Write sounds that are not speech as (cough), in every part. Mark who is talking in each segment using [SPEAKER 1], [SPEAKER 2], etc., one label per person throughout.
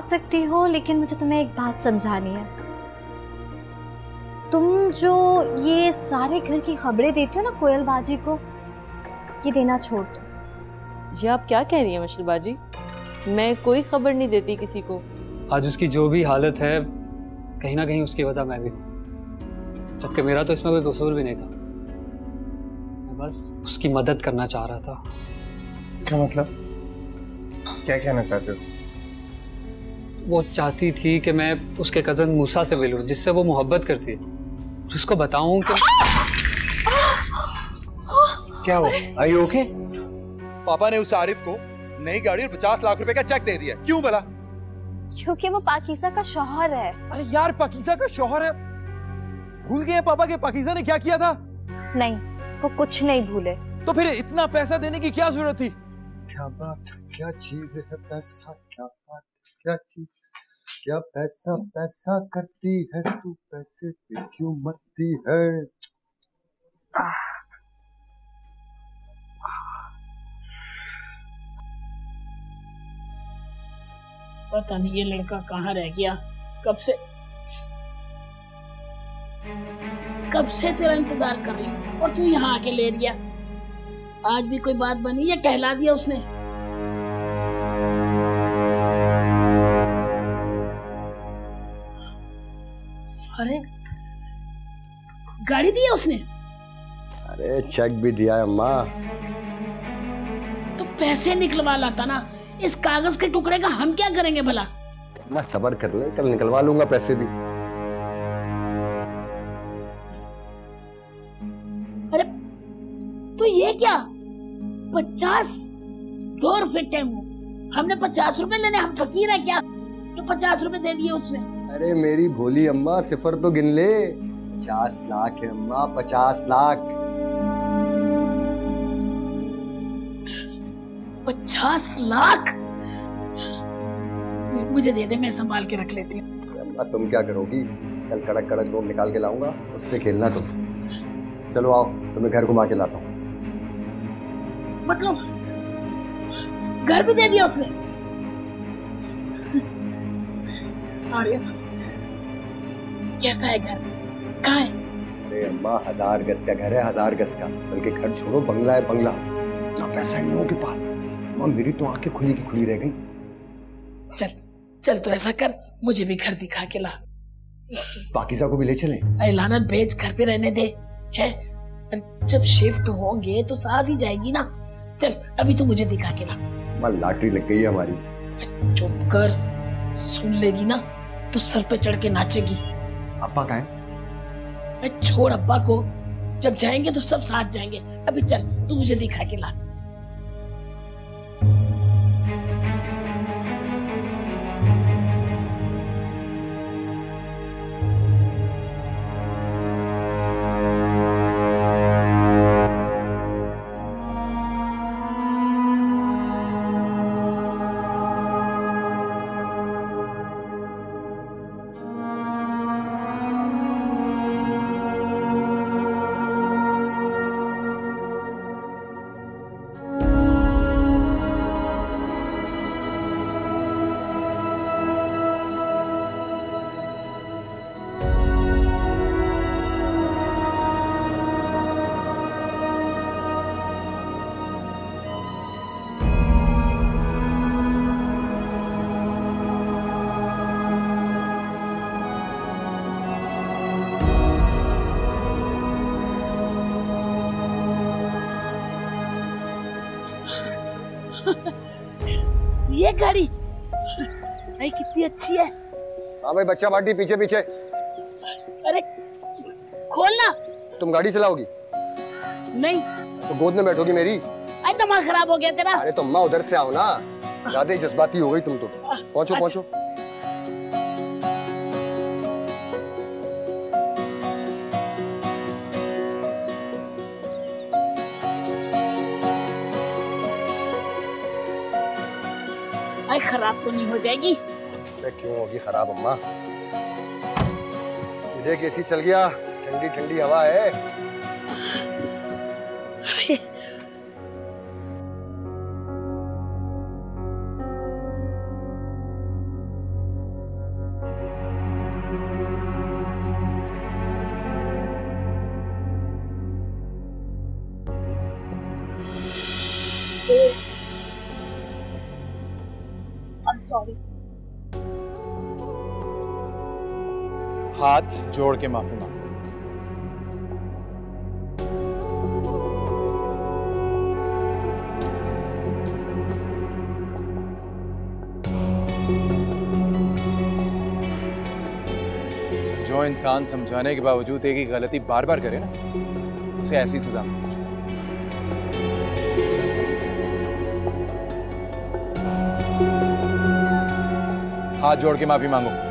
[SPEAKER 1] जा सकती हो लेकिन मुझे तुम्हें एक बात समझानी है। तुम जो ये सारे घर की खबरें देते हो ना कोयल बाजी को ये देना छोड़ दो।
[SPEAKER 2] ये आप क्या कह रही हैं मशल बाजी? मैं कोई खबर नहीं देती किसी को।
[SPEAKER 3] आज उसकी जो भी हालत है कहीं ना कहीं उसकी वजह मैं भी हूँ। जबकि मेरा तो इसमें कोई कसूर भी नहीं था। मैं बस उसकी मदद करना चाह रहा था।
[SPEAKER 4] क्या मतलब? क्या कहना चाहते हो?
[SPEAKER 3] वो चाहती थी कि मैं उसके कज़न मूसा से मिलूं जिससे वो मोहब्बत करती। है उसको बताऊँ कि
[SPEAKER 4] क्या हो आई ओके
[SPEAKER 5] पापा ने उस आरिफ को नई गाड़ी और पचास लाख रुपए का चेक दे दिया। क्यों भला
[SPEAKER 1] क्योंकि वो पाकिजा का शोहर है।
[SPEAKER 5] अरे यार पाकिजा का शोहर है। भूल गए पापा के पाकिजा ने क्या किया था?
[SPEAKER 1] नहीं वो कुछ नहीं भूले।
[SPEAKER 5] तो फिर इतना पैसा देने की क्या ज़रूरत थी?
[SPEAKER 4] क्या बात क्या चीज़ है? पैसा? क्या बात क्या चीज़, क्या पैसा पैसा करती है तू? पैसे पे क्यों मरती है?
[SPEAKER 6] पता नहीं ये लड़का कहाँ रह गया। कब से कब से तेरा इंतज़ार कर रही और तू यहाँ आके लेट गया? आज भी कोई बात बनी या कहला दिया उसने? अरे गाड़ी दी है उसने?
[SPEAKER 4] अरे चेक भी दिया है अम्मा।
[SPEAKER 6] तो पैसे निकलवा लाता ना इस कागज़ के टुकड़े का हम क्या करेंगे भला?
[SPEAKER 4] मैं सबर कर ले कल निकलवा लूँगा पैसे भी।
[SPEAKER 6] अरे तो ये क्या? पचास? दो रुपए टेमू हमने पचास रुपए लेने हम फकीर है क्या? जो पचास रुपए दे दिए उसने।
[SPEAKER 4] अरे मेरी भोली अम्मा सिफर तो गिन ले। पचास लाख है अम्मा पचास लाख।
[SPEAKER 6] पचास लाख? मुझे दे दे मैं संभाल के रख लेती हूँ।
[SPEAKER 4] अम्मा तुम क्या करोगी? कल कड़क कड़क नोट निकाल के लाऊँगा उससे खेलना तुम चलो आओ तुम्हें घर घुमा के लाता हूँ।
[SPEAKER 6] मतलब घर भी दे दिया उसने? (laughs) आरिफ कैसा है घर? कहाँ है?
[SPEAKER 4] अरे अम्मा हज़ार गज का घर है हज़ार गज का। बल्कि घर छोड़ो बंगला है बंगला। इतना पैसा इन लोगों के पास। अम्मा मेरी तो आँखें खुली की खुली रह गई।
[SPEAKER 6] चल चल तो ऐसा कर मुझे भी घर दिखा के ला।
[SPEAKER 4] पाकिजा को भी ले चले?
[SPEAKER 6] लानत भेज घर पे रहने दे है? अरे जब शिफ्ट होंगे तो साथ ही जाएगी ना। चल अभी तो मुझे दिखा के ला।
[SPEAKER 4] अम्मा लॉटरी लग गई है हमारी।
[SPEAKER 6] चुप कर सुन लेगी ना तो सर पे चढ़ के नाचेगी।
[SPEAKER 4] अब्बा है?
[SPEAKER 6] छोड़ अब्बा को। जब जाएँगे तो सब साथ जाएँगे। अभी चल, तू मुझे दिखा के ला।
[SPEAKER 4] भाई बच्चा पार्टी पीछे पीछे।
[SPEAKER 6] अरे खोलना
[SPEAKER 4] तुम गाड़ी चलाओगी?
[SPEAKER 6] नहीं।
[SPEAKER 4] तो गोद में बैठोगी मेरी?
[SPEAKER 6] अरे दिमाग खराब हो गया तेरा।
[SPEAKER 4] अरे तो अम्मा उधर से आओ ना। ज़्यादा ही जज्बाती हो गई तुम तो। पहुंचो
[SPEAKER 6] अच्छा।
[SPEAKER 4] पहुंचो।
[SPEAKER 6] खराब तो नहीं हो जाएगी।
[SPEAKER 4] क्यों होगी खराब अम्मा? देख एसी चल गया ठंडी ठंडी हवा है।
[SPEAKER 5] जोड़ के माफ़ी मांगो जो इंसान समझाने के बावजूद एक ही गलती बार बार करे ना, उसे ऐसी सजा चाहिए। हाथ जोड़ के माफ़ी मांगो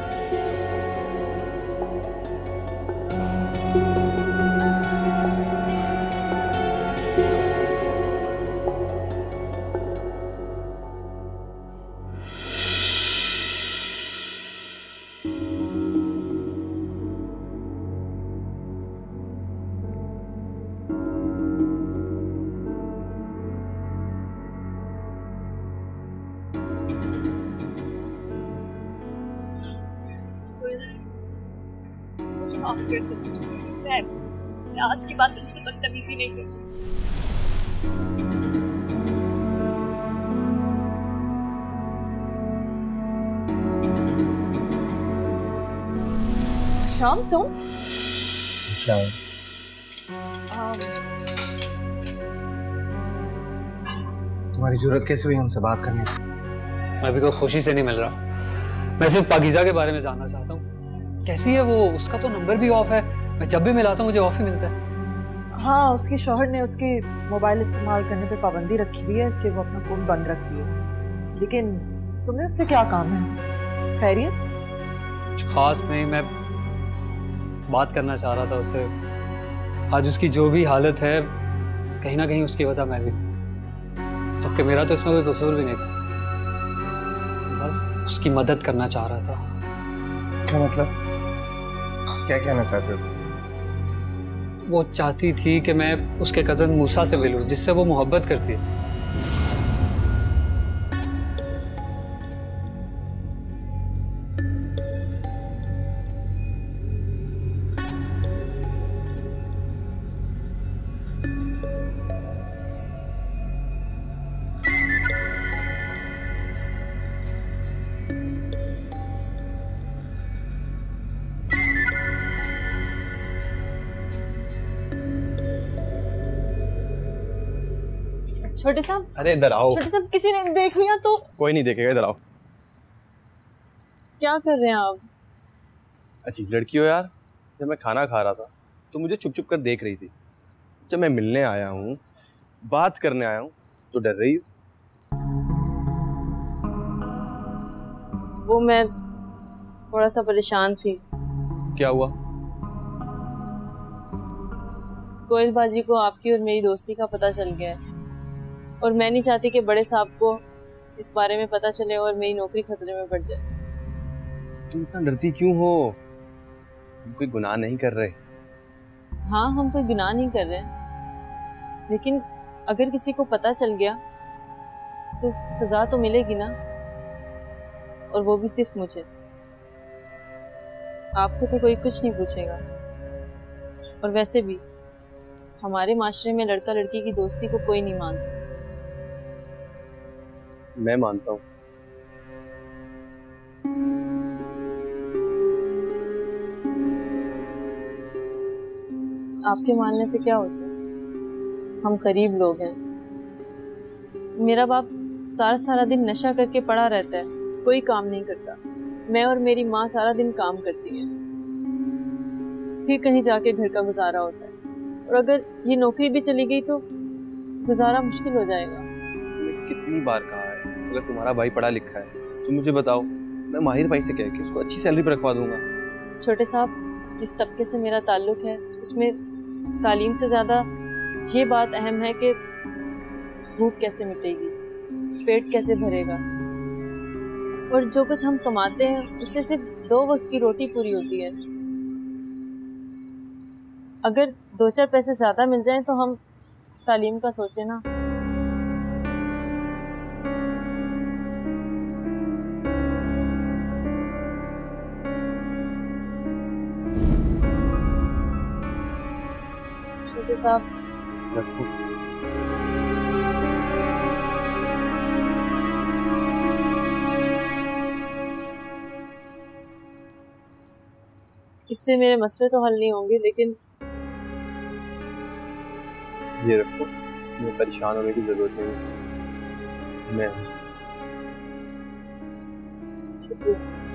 [SPEAKER 7] मैं आज के बाद तुमसे बदतमीजी नहीं करूँगी
[SPEAKER 2] शाम तुम
[SPEAKER 8] तुम्हारी ज़रूरत कैसे हुई हमसे बात करने की?
[SPEAKER 3] मैं भी कोई खुशी से नहीं मिल रहा। मैं सिर्फ़ पाकिजा के बारे में जानना चाहता हूँ। कैसी है वो? उसका तो नंबर भी ऑफ़ है। मैं जब भी मिलाता हूँ मुझे ऑफ़ ही मिलता है।
[SPEAKER 9] हाँ उसके शोहर ने उसके मोबाइल इस्तेमाल करने पे पाबंदी रखी हुई है इसलिए वो अपना फ़ोन बंद रखती है। लेकिन तुम्हें उससे क्या काम है? खैरियत?
[SPEAKER 3] कुछ खास नहीं मैं बात करना चाह रहा था उससे। आज उसकी जो भी हालत है कहीं ना कहीं उसकी वजह मैं भी तो कि मेरा तो इसमें कोई कसूर भी नहीं था। बस उसकी मदद करना चाह रहा था।
[SPEAKER 8] क्या मतलब? क्या कहना चाहते हो?
[SPEAKER 3] वो चाहती थी कि मैं उसके कज़न मूसा से मिलूँ, जिससे वो मोहब्बत करती। है
[SPEAKER 2] छोटे साहब
[SPEAKER 5] अरे इधर आओ।
[SPEAKER 2] छोटे साहब किसी ने देख लिया तो?
[SPEAKER 5] कोई नहीं देखेगा इधर आओ।
[SPEAKER 2] क्या कर रहे हैं आप?
[SPEAKER 5] अच्छी लड़की हो यार। जब मैं खाना खा रहा था तो मुझे चुप चुप कर देख रही थी। जब मैं मिलने आया हूँ बात करने आया हूँ तो डर रही हो।
[SPEAKER 2] वो मैं थोड़ा सा परेशान थी।
[SPEAKER 5] क्या हुआ?
[SPEAKER 2] कोयल बाजी को आपकी और मेरी दोस्ती का पता चल गया है। और मैं नहीं चाहती कि बड़े साहब को इस बारे में पता चले और मेरी नौकरी खतरे में पड़ जाए।
[SPEAKER 5] तुम इतना डरती क्यों हो? तुम कोई गुनाह नहीं कर रहे।
[SPEAKER 2] हाँ हम कोई गुनाह नहीं कर रहे। लेकिन अगर किसी को पता चल गया तो सजा तो मिलेगी ना? और वो भी सिर्फ़ मुझे। आपको तो कोई कुछ नहीं पूछेगा। और वैसे भी हमारे माशरे में लड़का लड़की की दोस्ती को कोई नहीं मानता।
[SPEAKER 5] मैं मानता हूँ।
[SPEAKER 2] आपके मानने से क्या होता है? हम करीब लोग हैं। मेरा बाप सारा सारा दिन नशा करके पड़ा रहता है। कोई काम नहीं करता। मैं और मेरी माँ सारा दिन काम करती है। फिर कहीं जाके घर का गुजारा होता है। और अगर ये नौकरी भी चली गई तो गुजारा मुश्किल हो जाएगा।
[SPEAKER 5] कितनी बार कहा अगर तुम्हारा भाई पढ़ा लिखा है तो मुझे बताओ, मैं माहिर भाई से कह के उसको अच्छी सैलरी पर रखवा दूँगा।
[SPEAKER 2] छोटे साहब, जिस तबके से मेरा ताल्लुक है, उसमें तालीम से ज़्यादा ये बात अहम है कि भूख कैसे मिटेगी, पेट कैसे भरेगा। और जो कुछ हम कमाते हैं, उससे सिर्फ़ दो वक्त की रोटी पूरी होती है। अगर दो चार पैसे ज़्यादा मिल जाएँ तो हम तालीम का सोचें ना। साहब इससे मेरे मसले तो हल नहीं होंगे लेकिन
[SPEAKER 5] ये रखो। मैं परेशान होने की ज़रूरत नहीं है। मैं
[SPEAKER 2] शुक्रिया।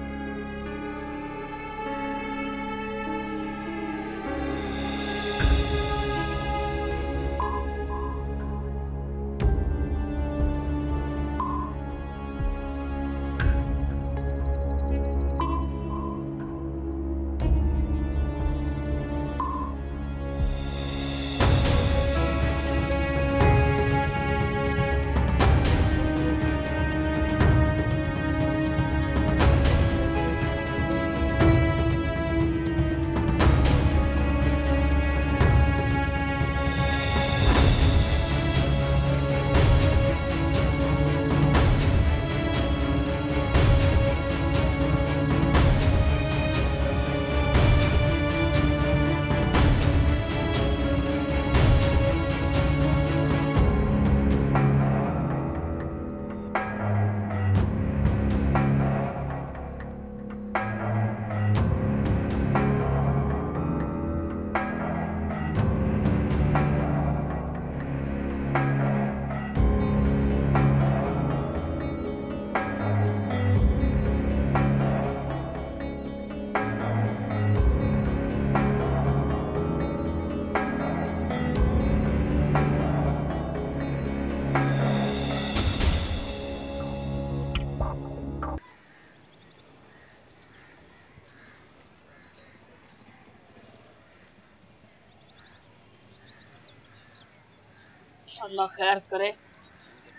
[SPEAKER 6] अल्लाह खैर करे।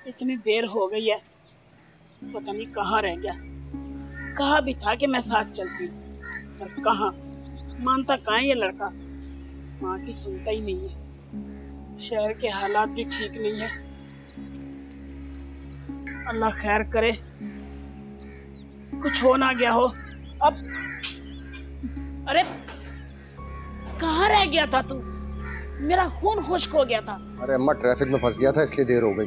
[SPEAKER 6] इतनी देर हो गई है। पता नहीं कहाँ रह गया। कहा भी था कि मैं साथ चलती। पर कहा? मानता कहाँ ये लड़का? माँ की सुनता ही नहीं है। शहर के हालात भी ठीक नहीं है। अल्लाह खैर करे। कुछ हो ना गया हो। अब अरे, कहाँ रह गया था तू? मेरा खून खुश्क हो गया था।
[SPEAKER 4] अरे अम्मा ट्रैफ़िक में फंस गया था इसलिए देर हो गई।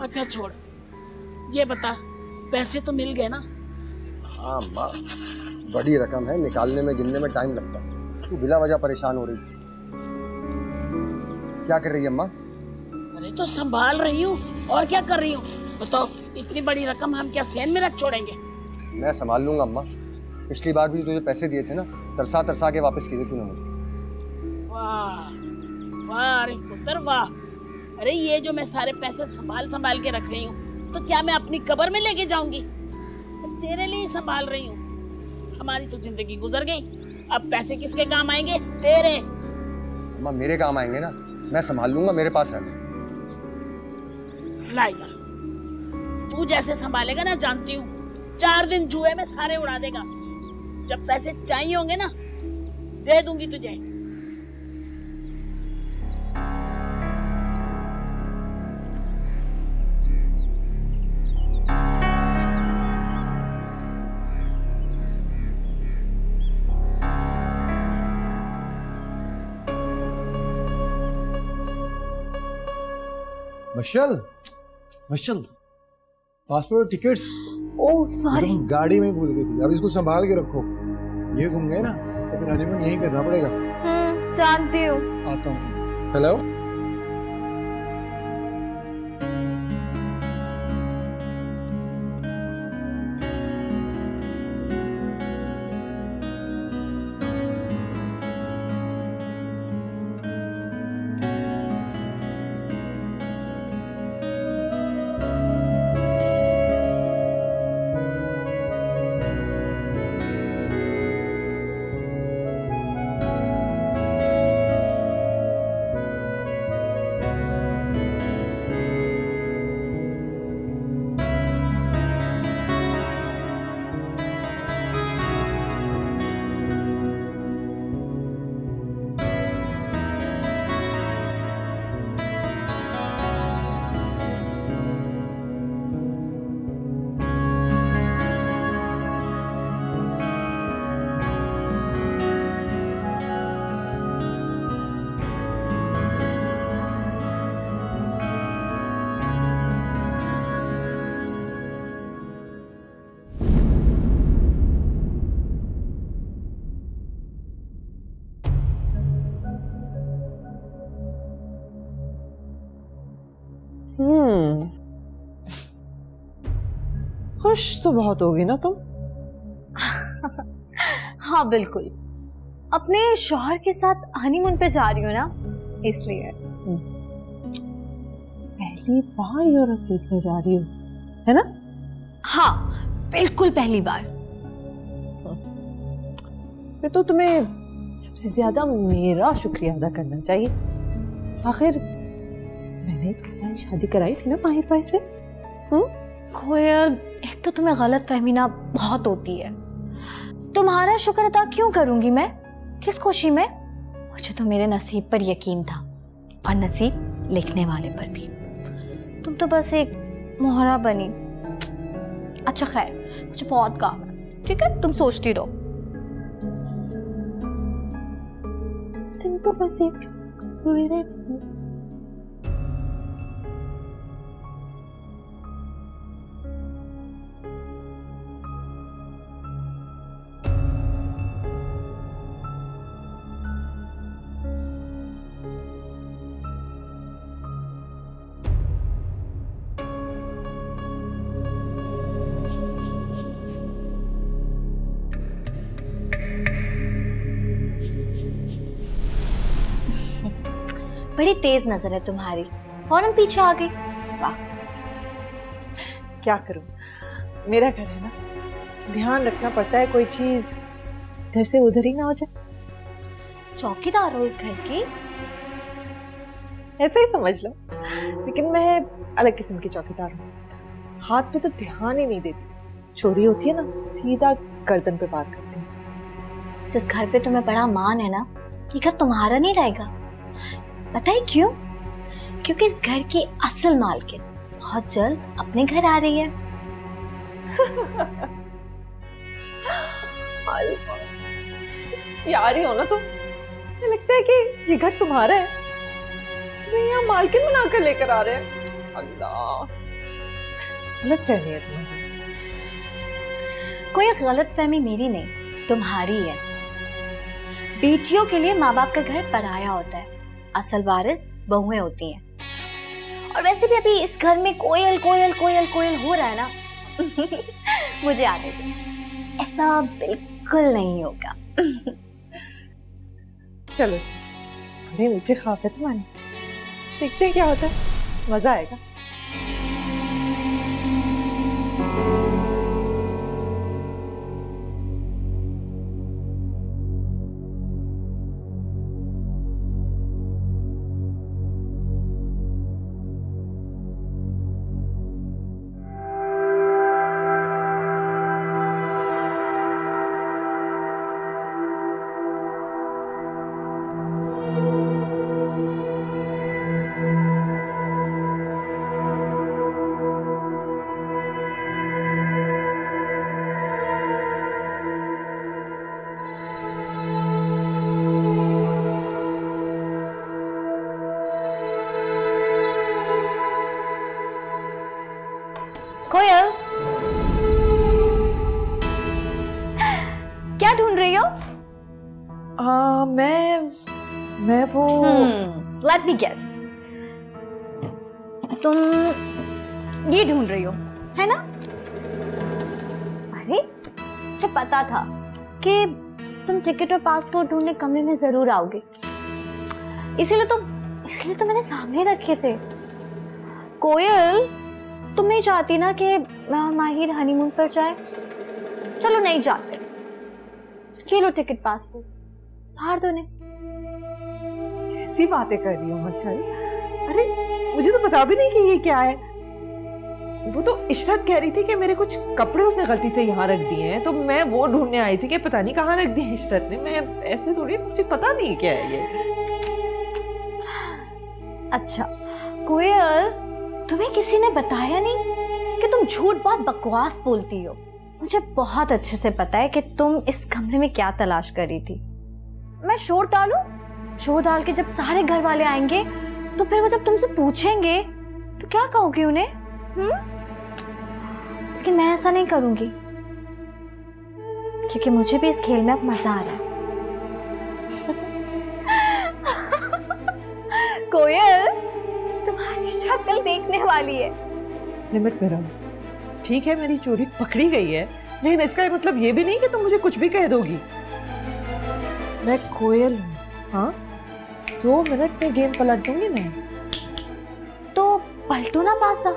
[SPEAKER 6] अच्छा छोड़। ये बता पैसे तो मिल गए ना?
[SPEAKER 4] हाँ अम्मा बड़ी रकम है निकालने में गिनने में टाइम लगता है। तू बिला वजह परेशान हो रही क्या कर रही है अम्मा?
[SPEAKER 6] अरे तो संभाल रही हूँ और क्या कर रही हूँ? बताओ इतनी बड़ी रकम हम क्या सेन में रख छोड़ेंगे?
[SPEAKER 4] मैं संभाल लूँगा अम्मा। पिछली बार भी तुझे पैसे दिए थे ना तरसा तरसा के वापस किए तूने मुझे।
[SPEAKER 6] वाह वाह अरे पुत्र वाह। अरे ये जो मैं सारे पैसे संभाल संभाल के रख रही हूँ तो क्या मैं अपनी कबर में लेके जाऊँगी? मैं तेरे लिए संभाल रही हूँ। हमारी तो ज़िंदगी गुजर गई। अब पैसे किसके काम आएँगे? तेरे।
[SPEAKER 4] अम्मा मेरे काम आएँगे ना? मैं संभाल लूँगा मेरे पास रहने
[SPEAKER 6] लाएगा तू जैसे संभालेगा ना जानती हूँ। चार दिन जुए में सारे उड़ा देगा। जब पैसे चाहिए होंगे ना दे दूँगी तुझे।
[SPEAKER 8] मशल मशल पासपोर्ट और टिकट्स।
[SPEAKER 1] ओह सॉरी
[SPEAKER 8] गाड़ी में भूल गई थी। अब इसको संभाल के रखो। ये घूम गए ना? तो फिर हनीमून यहीं करना पड़ेगा।
[SPEAKER 1] हम्म जानती हूँ।
[SPEAKER 8] आता हूँ। हेलो?
[SPEAKER 9] खुश तो बहुत होगी ना तुम? (laughs)
[SPEAKER 1] हाँ बिल्कुल। अपने शोहर के साथ हनीमून पे जा रही हूँ ना इसलिए।
[SPEAKER 9] पहली बार यूरोप देखने जा रही हो है ना?
[SPEAKER 1] हाँ बिल्कुल पहली बार।
[SPEAKER 9] फिर तो तुम्हें सबसे ज़्यादा मेरा शुक्रिया अदा करना चाहिए। आखिर मैंने तुम्हारी शादी कराई थी ना माहिर भाई से?
[SPEAKER 1] कोयल एक तो तुम्हें गलत फहमी ना बहुत होती है। तुम्हारा शुक्र अदा क्यों करूँगी मैं? किस खुशी में? मुझे तो मेरे नसीब पर यकीन था, और नसीब लिखने वाले पर भी। तुम तो बस एक मोहरा बनी। अच्छा खैर, मुझे बहुत काम है, ठीक है? तुम सोचती रहो।
[SPEAKER 9] तुम तो बस एक मेरे
[SPEAKER 1] बड़ी तेज नज़र है तुम्हारी। फ़ौरन पीछे आ गई। वाह।
[SPEAKER 9] क्या करूँ? मेरा घर है ना? ध्यान रखना पड़ता है कोई चीज़ इधर से उधर ही ना हो जाए।
[SPEAKER 1] चौकीदार हो इस घर की?
[SPEAKER 9] ऐसे ही समझ लो। लेकिन मैं अलग किस्म की चौकीदार हूँ। हाथ पे तो ध्यान ही नहीं देती। चोरी होती है ना सीधा गर्दन पे पार करती हूँ।
[SPEAKER 1] जिस घर पे तुम्हें बड़ा मान है ना ये घर तुम्हारा नहीं रहेगा। पता है क्यों? क्योंकि इस घर की असल मालकिन बहुत जल्द अपने घर आ रही है। (laughs)
[SPEAKER 9] यार ही हो ना तुम। मुझे लगता है कि ये घर तुम्हारा है। तुम्हें यहाँ मालकिन बनाकर लेकर आ रहे हैं। अल्लाह। गलत फहमी है तुम्हारी।
[SPEAKER 1] कोई गलत फहमी मेरी नहीं तुम्हारी है। बेटियों के लिए माँ बाप का घर पराया होता है। असल वारिस बहुएँ होती हैं। और वैसे भी अभी इस घर में कोयल कोयल कोयल कोयल हो रहा है ना? (laughs) मुझे आने दो। ऐसा बिल्कुल नहीं होगा। (laughs)
[SPEAKER 9] चलो जी। ऊँचे ख्वाब है तुम्हारे देखते हैं क्या होता है। मज़ा आएगा।
[SPEAKER 1] टिकट और पासपोर्ट ढूँढने कमरे में ज़रूर आओगे। इसीलिए तो इसलिए तो मैंने सामने रखे थे। कोयल, तुम नहीं चाहती ना कि मैं और माहिर हनीमून पर जाए? चलो नहीं जाते। ये लो टिकट पासपोर्ट फाड़ दो ने
[SPEAKER 9] ऐसी बातें कर रही हूँ, मशल। अरे, मुझे तो पता भी नहीं कि ये क्या है। वो तो इशरत कह रही थी कि मेरे कुछ कपड़े उसने गलती से यहाँ रख दिए हैं तो मैं वो ढूँढने आई थी कि पता नहीं कहाँ रख दिए इशरत ने। मैं ऐसे थोड़ी, मुझे पता नहीं क्या है ये।
[SPEAKER 1] अच्छा कोयल, तुम्हें किसी ने बताया नहीं कि तुम झूठ बहुत बकवास बोलती हो? मुझे बहुत अच्छे से पता है कि तुम इस कमरे में क्या तलाश कर रही थी। मैं शोर डालू? शोर डाल के जब सारे घर वाले आएँगे तो फिर वो जब तुमसे पूछेंगे तो क्या कहोगी उन्हें? हम्म? लेकिन मैं ऐसा नहीं करूँगी। क्योंकि मुझे भी इस खेल में अब मज़ा आ रहा है। (laughs) कोयल तुम्हारी शक्ल देखने वाली है।
[SPEAKER 9] लिमिट में रहो ठीक है मेरी चोरी पकड़ी गई है लेकिन इसका मतलब ये भी नहीं कि तुम मुझे कुछ भी कह दोगी। मैं कोयल हूँ हाँ? दो मिनट में गेम पलट दूँगी मैं।
[SPEAKER 1] तो पलटो ना पासा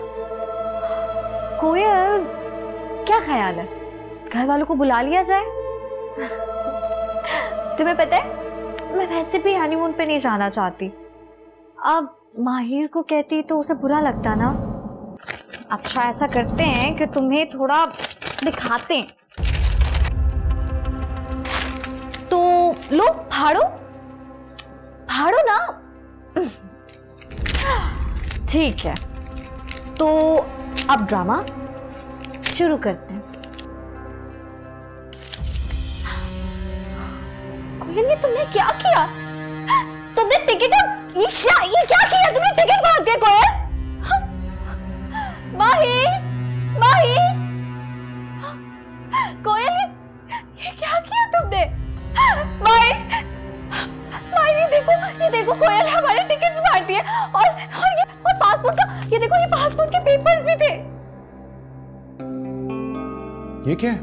[SPEAKER 1] कोयल क्या ख्याल है? घर वालों को बुला लिया जाए? तुम्हें पता है, मैं वैसे भी हनीमून पे नहीं जाना चाहती। अब माहिर को कहती तो उसे बुरा लगता ना। अच्छा ऐसा करते हैं कि तुम्हें थोड़ा दिखाते हैं। तो लो फाड़ो फाड़ो ना? ठीक है। तो अब ड्रामा शुरू करते हैं। कोयल ने तुमने क्या किया? तुमने टिकट ये क्या ये क्या किया? तुमने टिकट फाड़ दिया कोयल माही माही। कोयल ये क्या?
[SPEAKER 8] है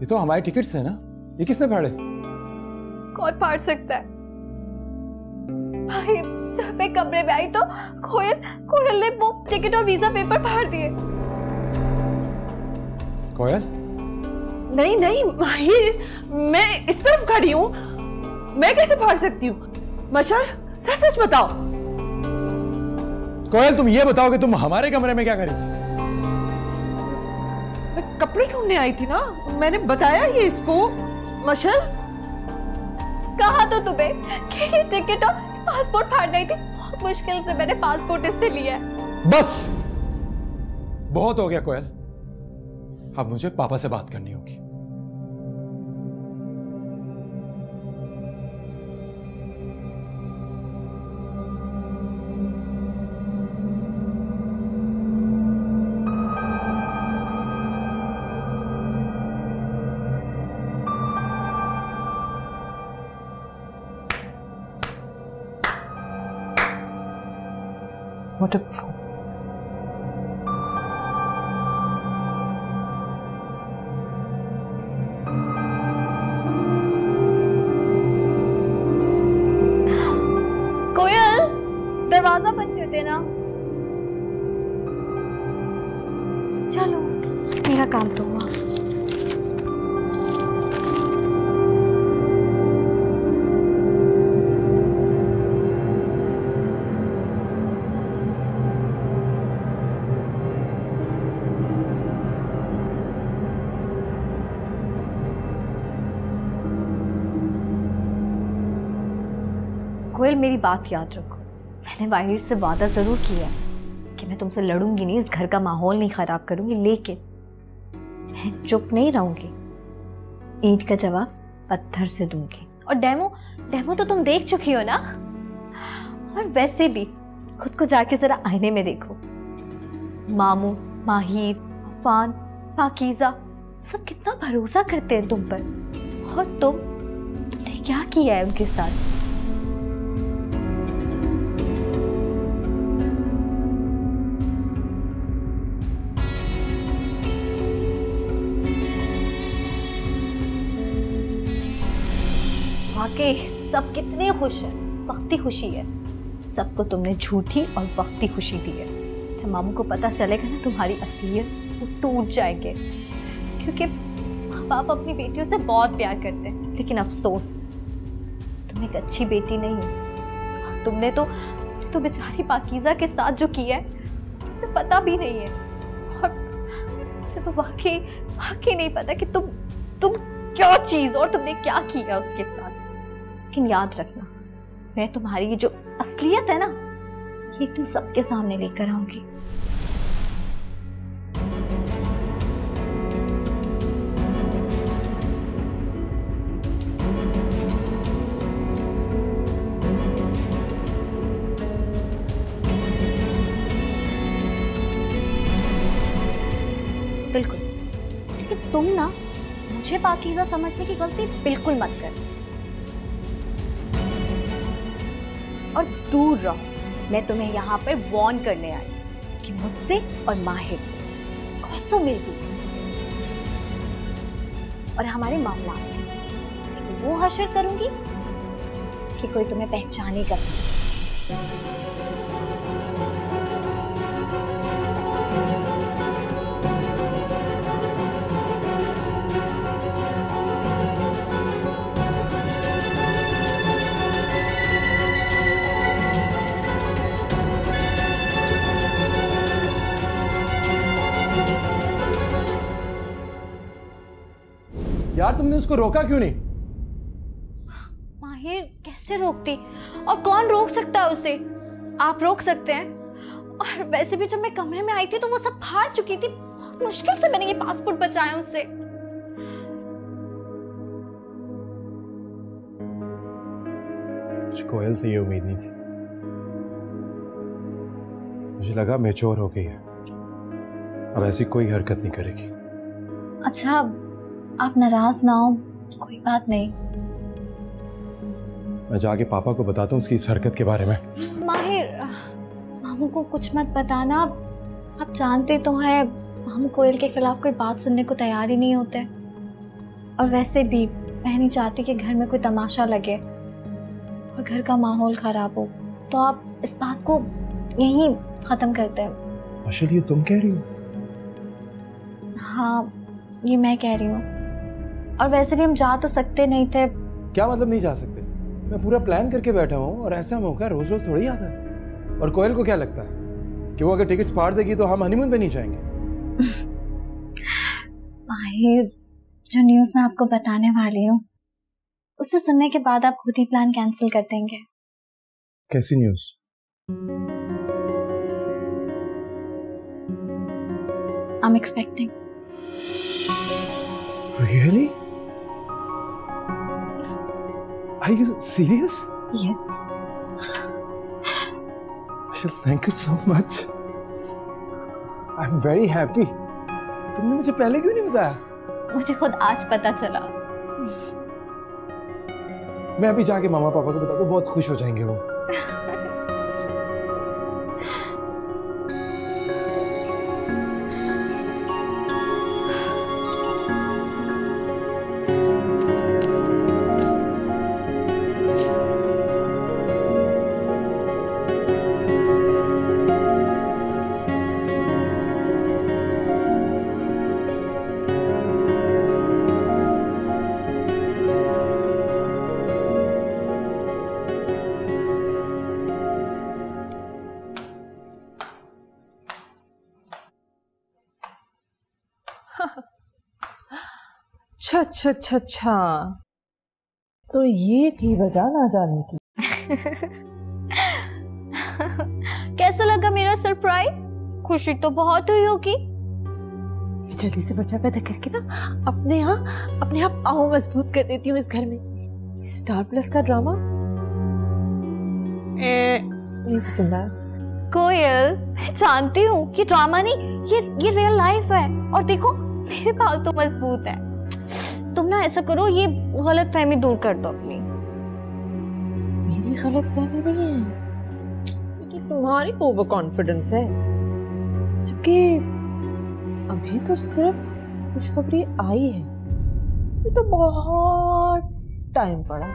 [SPEAKER 8] ये तो हमारे टिकट्स है ना? ये किसने फाड़े?
[SPEAKER 1] कौन फाड़ सकता है? भाई जब मैं कमरे में आई तो कोयल कोयल ने वो टिकट और वीज़ा पेपर फाड़ दिए।
[SPEAKER 8] कोयल?
[SPEAKER 9] नहीं नहीं माहिर मैं इस तरफ़ खड़ी हूँ। मैं कैसे फाड़ सकती हूँ? मशर सच सच बताओ।
[SPEAKER 8] कोयल तुम ये बताओ कि तुम हमारे कमरे में क्या करी थी?
[SPEAKER 9] मैं कपड़े ढूँढने आई थी ना। मैंने बताया ये इसको। मशल?
[SPEAKER 1] कहा तो तुम्हें कि ये टिकट और पासपोर्ट फाड़ना ही थी। बहुत मुश्किल से मैंने पासपोर्ट इससे लिया
[SPEAKER 8] बस! बहुत हो गया कोयल। अब मुझे पापा से बात करनी होगी।
[SPEAKER 9] to
[SPEAKER 1] कोयल मेरी बात याद रखो। मैंने वाहिर से वादा ज़रूर किया है कि मैं तुमसे लड़ूँगी नहीं, इस घर का माहौल नहीं खराब करूँगी, लेकिन मैं चुप नहीं रहूँगी। ईंट का जवाब पत्थर से दूँगी। और डेमो डेमो तो तुम देख चुकी हो ना? और वैसे भी, खुद को जाके जरा आईने में देखो। मामू, माहिर, अफान, पाकीजा, सब कितना भरोसा करते हैं तुम पर। और तुम, तुमने क्या किया है उनके साथ? वाकई सब कितने खुश हैं, वक्ती खुशी है। सबको तुमने झूठी और वक्ती खुशी दी है। जब मामू को पता चलेगा ना तुम्हारी असलियत, वो टूट जाएँगे। क्योंकि बाप अपनी बेटियों से बहुत प्यार करते हैं, लेकिन अफसोस, तुम एक अच्छी बेटी नहीं हो। और तुमने तो तो बेचारी पाकीज़ा के साथ जो किया है, उसे पता भी नहीं है। और उसे तो वाकई वाकई नहीं पता कि तुम तुम क्या चीज़ और तुमने क्या किया उसके साथ। लेकिन याद रखना। मैं तुम्हारी जो असलियत है ना, ये तुम सबके सामने लेकर आऊँगी। बिल्कुल। लेकिन तुम ना मुझे पाकीज़ा समझने की गलती बिल्कुल मत कर। और दूर रहो। मैं तुम्हें यहाँ पर वॉर्न करने आई कि मुझसे और माहिर से कौसो मिल तू और हमारे मामला से एक वो हशर करूँगी कि कोई तुम्हें पहचानेगा
[SPEAKER 5] यार तुमने उसको रोका क्यों नहीं?
[SPEAKER 1] माहिर कैसे रोकती? और कौन रोक सकता है उसे? आप रोक सकते हैं। और वैसे भी जब मैं कमरे में आई थी तो वो सब फाड़ चुकी थी। बहुत मुश्किल से मैंने ये पासपोर्ट बचाया उससे
[SPEAKER 8] मुझे कोयल से ये उम्मीद नहीं थी। मुझे लगा मेच्योर हो गई है। अब ऐसी कोई हरकत नहीं करेगी।
[SPEAKER 1] अच्छा आप नाराज़ ना हो कोई बात नहीं।
[SPEAKER 8] मैं जाके पापा को बताता हूँ उसकी इस हरकत के बारे में।
[SPEAKER 1] माहिर मामू को कुछ मत बताना। आप जानते तो हैं हम कोयल के खिलाफ कोई बात सुनने को तैयार ही नहीं होते। और वैसे भी मैं नहीं चाहती कि घर में कोई तमाशा लगे और घर का माहौल खराब हो। तो आप इस बात को यहीं खत्म करते हैं।
[SPEAKER 8] अशल ये तुम कह रही हो?
[SPEAKER 1] हाँ ये मैं कह रही हूँ। और वैसे भी हम जा तो सकते नहीं थे।
[SPEAKER 8] क्या मतलब नहीं जा सकते? मैं पूरा प्लान करके बैठा हूँ और ऐसा मौका रोज रोज थोड़ी आता है। और कोयल को क्या लगता है? कि वो अगर टिकट्स फाड़ देगी तो हम हनीमून पे नहीं जाएँगे। (laughs)
[SPEAKER 1] जो न्यूज़ मैं आपको बताने वाली हूँ उसे सुनने के बाद आप खुद ही प्लान कैंसिल कर देंगे।
[SPEAKER 8] कैसी news
[SPEAKER 1] I am expecting
[SPEAKER 8] really Are you serious?
[SPEAKER 1] Yes.
[SPEAKER 8] Ashil, thank you so much. I'm very happy. तुमने मुझे पहले क्यों नहीं बताया
[SPEAKER 1] मुझे खुद आज पता चला
[SPEAKER 8] मैं अभी जाके मामा पापा को बता दूँ बहुत खुश हो जाएँगे वो
[SPEAKER 9] अच्छा अच्छा अच्छा। तो ये थी वजह ना जाने की? (laughs)
[SPEAKER 1] कैसा लगा मेरा सरप्राइज़ खुशी तो बहुत हुई होगी।
[SPEAKER 9] जल्दी से बच्चा पैदा करके ना अपने यहाँ अपने आप आओ मज़बूत कर देती हूँ इस घर में। स्टार प्लस का ड्रामा ए, नहीं पसंद आया।
[SPEAKER 1] कोयल मैं जानती हूँ ये ड्रामा नहीं ये ये रियल लाइफ है। और देखो मेरे बाल तो मज़बूत है। तुम ना ऐसा करो ये गलत फहमी दूर कर दो अपनी।
[SPEAKER 9] मेरी गलत फहमी नहीं है। तो तुम्हारी ओवर कॉन्फिडेंस है। जबकि अभी तो सिर्फ़ खुशखबरी आई है। ये तो बहुत टाइम पड़ा।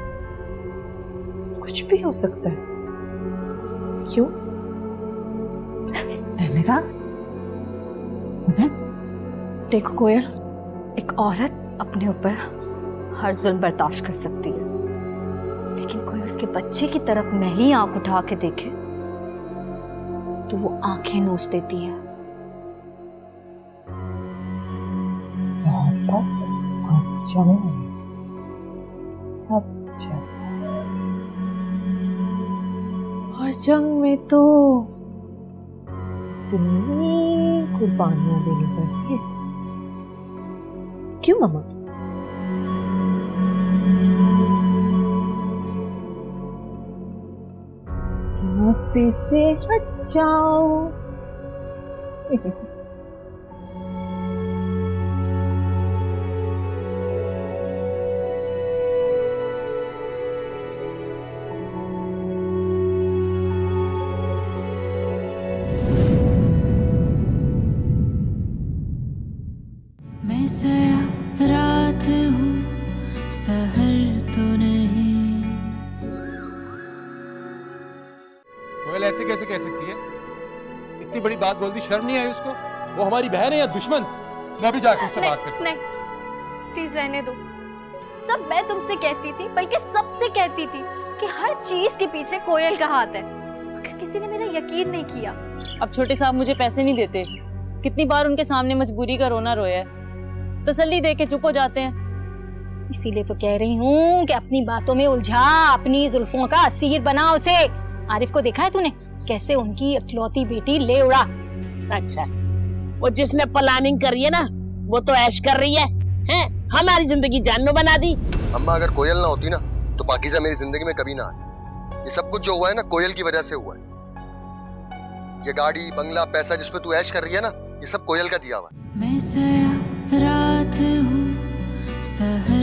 [SPEAKER 9] कुछ भी हो सकता है। क्यों? डरने का?
[SPEAKER 1] देखो कोयल एक औरत अपने ऊपर हर जुल्म बर्दाश्त कर सकती है। लेकिन कोई उसके बच्चे की तरफ़ मैली आँख उठा के देखे तो वो आँखें नोच देती है।
[SPEAKER 9] सब और जंग में तो कुर्बानियाँ देनी पड़ती है। क्यों मामा? मस्ती से हट जाओ।
[SPEAKER 8] लिए इतनी बड़ी बात बोल दी शर्म नहीं आई उसको? वो हमारी बहन है या दुश्मन? मैं भी जाकर उससे बात करता
[SPEAKER 1] नहीं प्लीज़ रहने दो। सब मैं तुमसे कहती थी बल्कि सबसे कहती थी कि हर चीज़ के पीछे कोयल का हाथ है। मगर किसी ने मेरा यकीन नहीं किया।
[SPEAKER 2] अब छोटे साहब मुझे पैसे नहीं देते। कितनी बार उनके सामने मजबूरी का रोना रोया है। तसल्ली दे के चुप हो जाते हैं।
[SPEAKER 10] इसीलिए तो कह रही हूँ कि अपनी बातों में उलझा अपनी जुल्फों का असीर बना उसे। आरिफ को देखा है तूने? कैसे उनकी अकलौती बेटी ले उड़ा?
[SPEAKER 6] अच्छा। वो जिसने प्लानिंग करी है ना वो तो ऐश कर रही है, हैं? हमारी ज़िंदगी जानो बना दी।
[SPEAKER 4] अम्मा अगर कोयल ना होती ना तो पाकिजा मेरी ज़िंदगी में कभी ना आए। ये सब कुछ जो हुआ है ना कोयल की वजह से हुआ है। ये गाड़ी बंगला पैसा जिसपे तू ऐश कर रही है ना ये सब कोयल का दिया हुआ है।
[SPEAKER 11] मैं सया रात हूँ सहर